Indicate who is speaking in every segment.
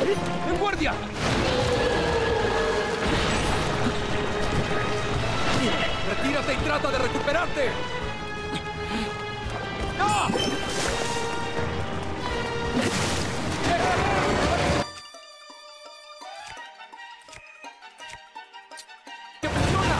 Speaker 1: ¡En guardia! ¡Retírate y trata de recuperarte! ¡No! ¡Que funciona!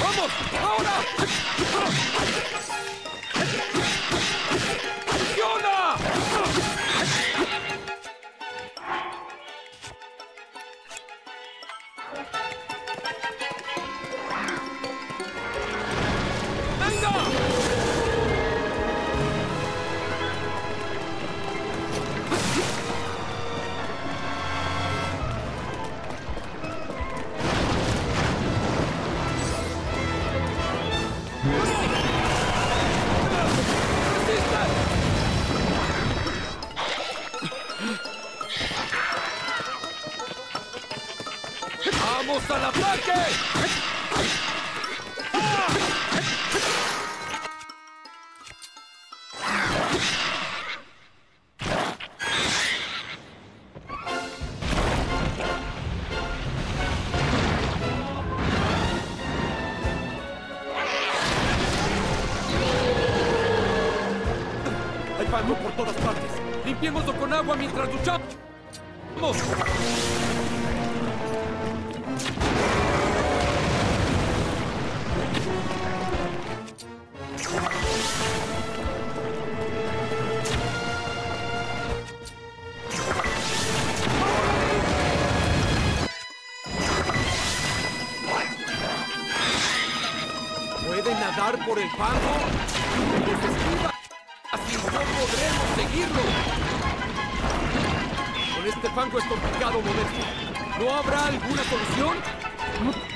Speaker 1: ¡Vamos! ¡Ahora! ¡Vamos al ataque! Hay fango por todas partes. Limpiémoslo con agua mientras luchamos. ¡Vamos! ¿Puede nadar por el fango? No podremos seguirlo. Con este fango es complicado moverse. ¿No habrá alguna solución?